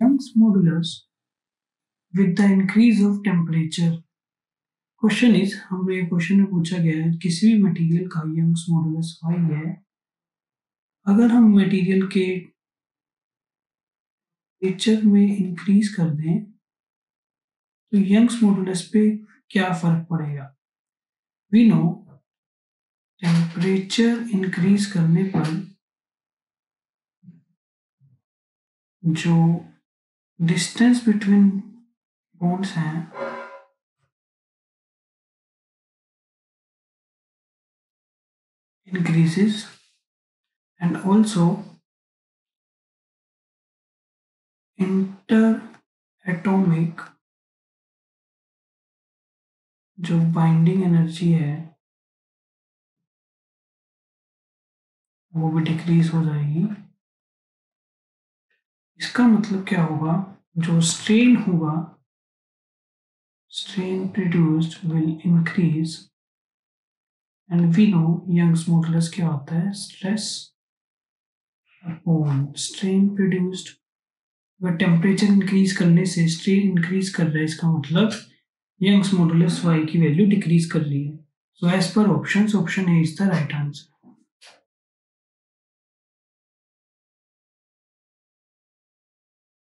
Young's modulus with the increase of temperature. Question is हमें question में पूछा गया है, किसी भी मटेरियल का यंग्स मॉडुलस वाई है अगर हम मटेरियल के टेम्परेचर में इंक्रीज कर दें तो यंग्स मॉडुलस पे क्या फ़र्क पड़ेगा वी नो टेम्परेचर इंक्रीज करने पर जो डिस्टेंस बिटवीन बोन्स हैं। Increases and also inter atomic जो बाइंडिंग एनर्जी है, वो भी डिक्रीज हो जाएगी। इसका मतलब क्या होगा? जो स्ट्रेन होगा strain produced will increase and we know Young's modulus क्या होता है? स्ट्रेस अपॉन स्ट्रेन प्रोड्यूस्ड अगर टेम्परेचर इंक्रीज करने से स्ट्रेन इंक्रीज कर रहा है, इसका मतलब यंग्स मॉडुलस वाई की वैल्यू डिक्रीज कर रही है। So as per option option A is the right answer